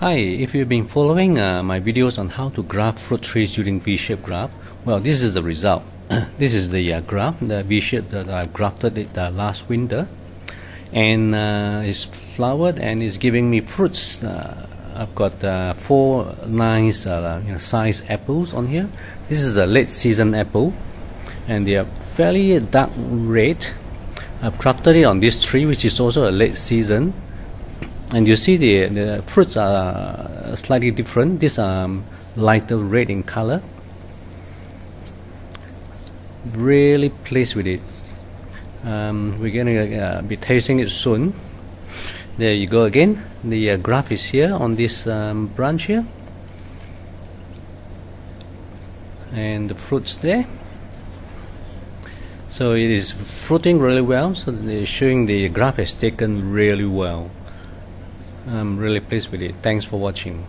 Hi, if you've been following uh, my videos on how to graft fruit trees using V-shaped graft, well this is the result. this is the uh, graft, the V-shape that I grafted it uh, last winter and uh, it's flowered and it's giving me fruits. Uh, I've got uh, four nice you know, size apples on here. This is a late season apple and they are fairly dark red. I've grafted it on this tree which is also a late season and you see the, the fruits are slightly different. These are um, lighter red in color. Really pleased with it. Um, we're gonna uh, be tasting it soon. There you go again. The uh, graft is here on this um, branch here. And the fruits there. So it is fruiting really well. So they're showing the graft has taken really well I'm really pleased with it. Thanks for watching.